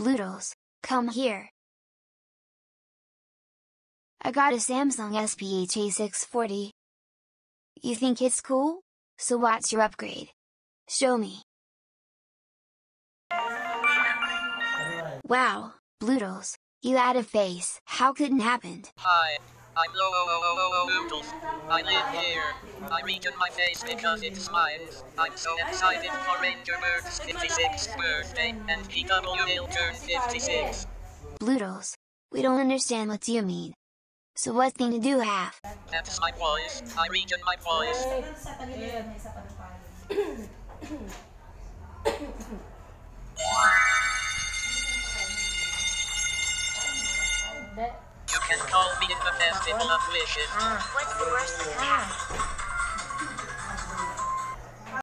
Bluedles, come here. I got a Samsung SPH A640. You think it's cool? So what's your upgrade? Show me. Wow, Bluedles, you had a face. How couldn't happen? Hi, I'm Lo Noodles. I live here. I region my face because it smiles. I'm so excited for Ranger Bird's 56th birthday, and PW will turn 56. Bluedles, we don't understand what you mean. So what thing do you have? That's my voice. I region my voice. Sa kanila yun, may isa pa na tayo. Hindi. You can call me in the festival of wishes. What's the worst that can happen?